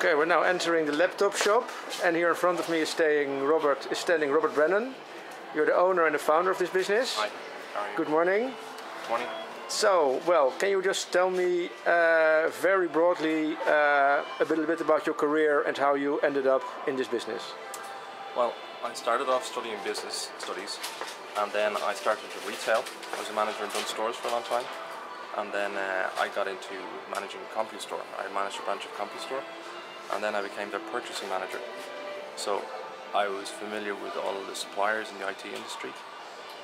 Okay, we're now entering the laptop shop, and here in front of me is staying Robert. Is standing Robert Brennan. You're the owner and the founder of this business. Hi. How are you? Good morning. morning. So, well, can you just tell me uh, very broadly uh, a little bit about your career and how you ended up in this business? Well, I started off studying business studies, and then I started to retail. I was a manager in Dunnes Stores for a long time, and then uh, I got into managing a CompuStore. I managed a branch of CompuStore, and then I became their purchasing manager. So I was familiar with all of the suppliers in the IT industry,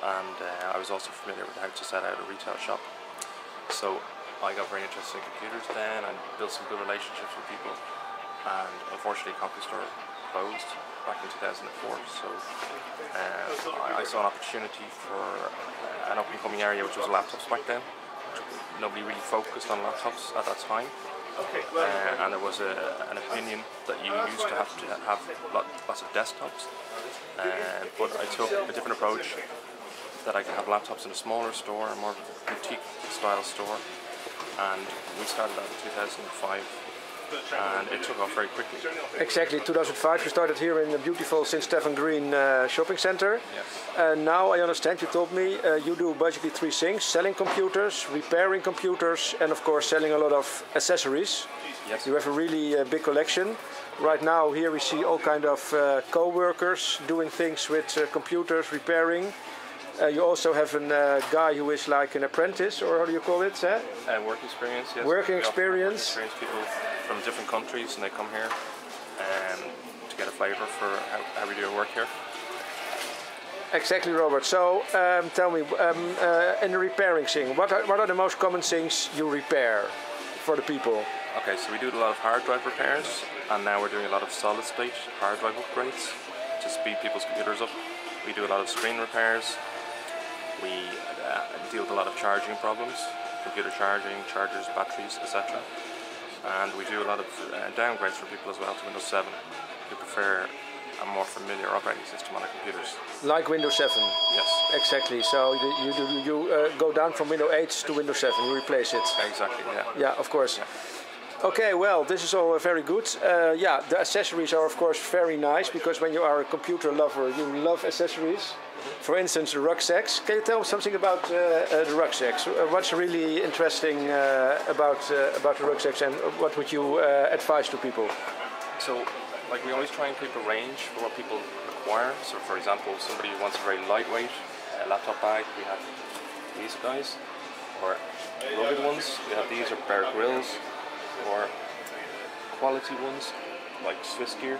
and uh, I was also familiar with how to set out a retail shop. So I got very interested in computers then and built some good relationships with people. And unfortunately, CompuStore closed back in 2004. So uh, I, I saw an opportunity for uh, an up and coming area, which was laptops back then. Nobody really focused on laptops at that time. Uh, and there was a, an opinion that you used to have to have lots of desktops. Uh, but I took a different approach that I could have laptops in a smaller store, a more boutique style store. And we started that in 2005 and it took off very quickly. Exactly, 2005 you started here in the beautiful St. Stephen Green uh, shopping center. Yes. And now I understand you told me uh, you do basically three things selling computers, repairing computers, and of course selling a lot of accessories. Yes. You have a really uh, big collection. Right now, here we see all kind of uh, co-workers doing things with uh, computers, repairing. Uh, you also have a uh, guy who is like an apprentice, or how do you call it? Eh? Uh, work experience, yes. Working have work experience. experience people from different countries and they come here um, to get a flavour for how, how we do our work here. Exactly, Robert. So um, tell me, um, uh, in the repairing thing, what are, what are the most common things you repair for the people? Okay, so we do a lot of hard drive repairs and now we're doing a lot of solid state hard drive upgrades to speed people's computers up. We do a lot of screen repairs. We uh, deal with a lot of charging problems, computer charging, chargers, batteries, etc. And we do a lot of uh, downgrades for people as well to Windows 7 who prefer a more familiar operating system on their computers. Like Windows 7. Yes, Exactly. So you you, you uh, go down from Windows 8 to Windows 7. You replace it. exactly, yeah. Yeah, of course. Okay, well, this is all very good. Uh, yeah, the accessories are of course very nice because when you are a computer lover, you love accessories. For instance, the rucksacks. Can you tell us something about uh, uh, the rucksacks? Uh, what's really interesting uh, about uh, about the rucksacks, and what would you advise to people? So, like we always try and keep a range for what people require. So, for example, somebody wants a very lightweight laptop bag, we have these guys, or rugged ones. We have these, or Bear Grylls, or quality ones like Swiss Gear,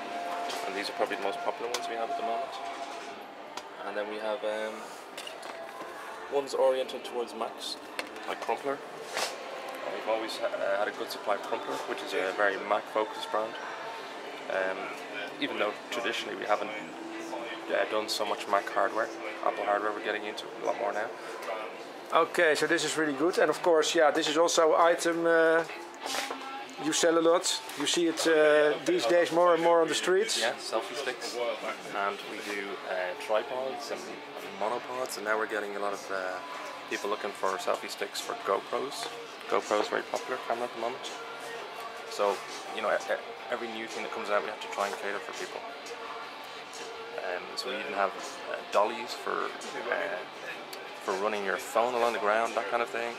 and these are probably the most popular ones we have at the moment. And then we have um, ones oriented towards Macs, like Crumpler. We've always uh, had a good supply of Crumpler, which is a very Mac-focused brand. Um, even though traditionally we haven't uh, done so much Mac hardware, Apple hardware we're getting into a lot more now. Okay, so this is really good, and of course, yeah, this is also an item uh, you sell a lot. You see it uh, these days more and more on the streets. Yeah, selfie sticks, and we do uh, tripods and, monopods, and now we're getting a lot of uh, people looking for selfie sticks for GoPros. GoPro is very popular camera at the moment. So, you know, every new thing that comes out, we have to try and cater for people. Um, so we even have uh, dollies for uh, for running your phone along the ground, that kind of thing.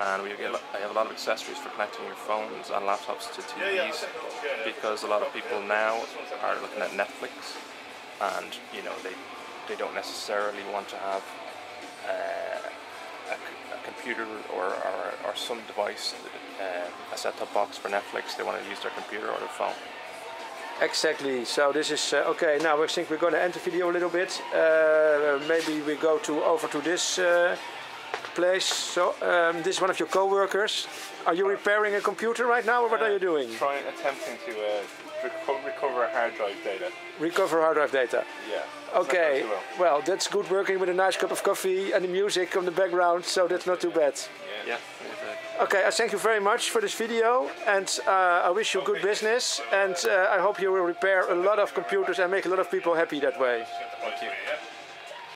And we get, I have a lot of accessories for connecting your phones and laptops to TVs because a lot of people now are looking at Netflix, and you know they they don't necessarily want to have uh, a, a computer or, or, or some device, uh, a set-top box for Netflix. They want to use their computer or their phone. Exactly. So this is uh, okay. Now I think we're going to end the video a little bit. Uh, maybe we go to over to this uh, place. So um, this is one of your co-workers. Are you repairing a computer right now, or what are you doing? Trying, attempting to uh, reco- recover hard drive data. Recover hard drive data. Yeah. Okay. It's not Well, that's good working with a nice cup of coffee and the music on the background. So that's not too bad. Yeah. with, uh, Okay, I thank you very much for this video, and uh, I wish you good business. And uh, I hope you will repair a lot of computers and make a lot of people happy that way. Thank you.